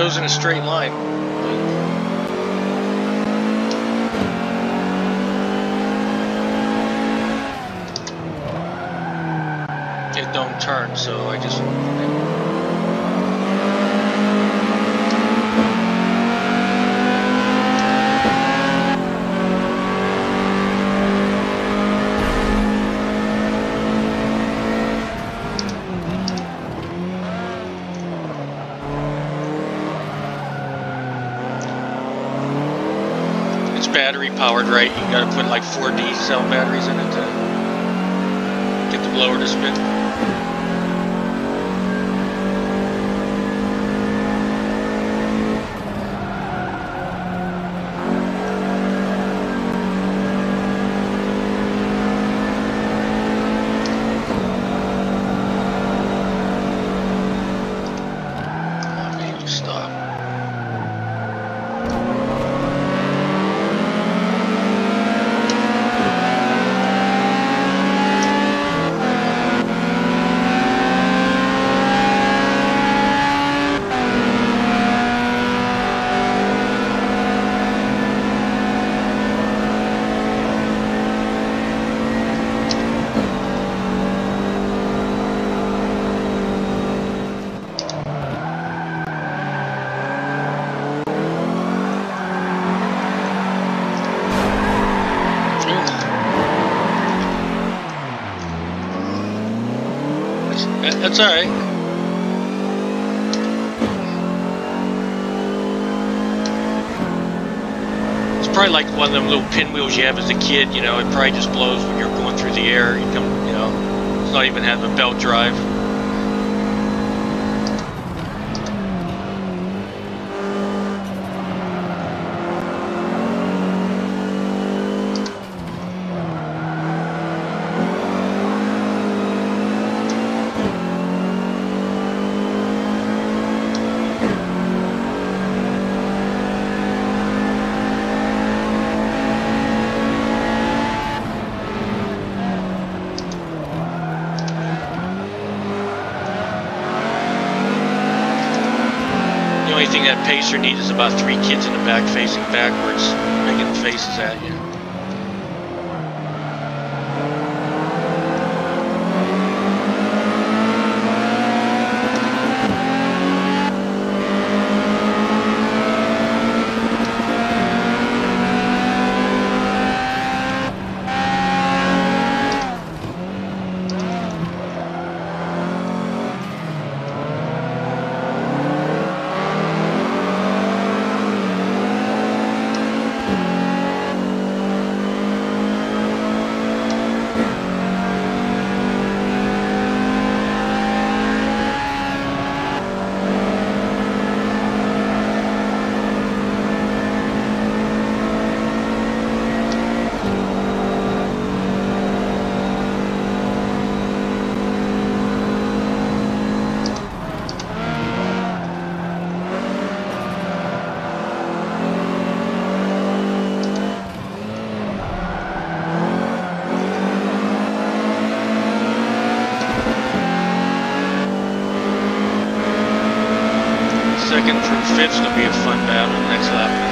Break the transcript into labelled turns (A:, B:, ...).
A: goes in a straight line. It don't turn, so I just It's battery powered, right? You gotta put like four D cell batteries in it to get the blower to spin. That's, all right. It's probably like one of them little pinwheels you have as a kid. You know, it probably just blows when you're going through the air. You come, you know, it's not even having a belt drive. The only thing that pacer needs is about three kids in the back facing backwards, making faces at you. Fifth's gonna be a fun battle next lap.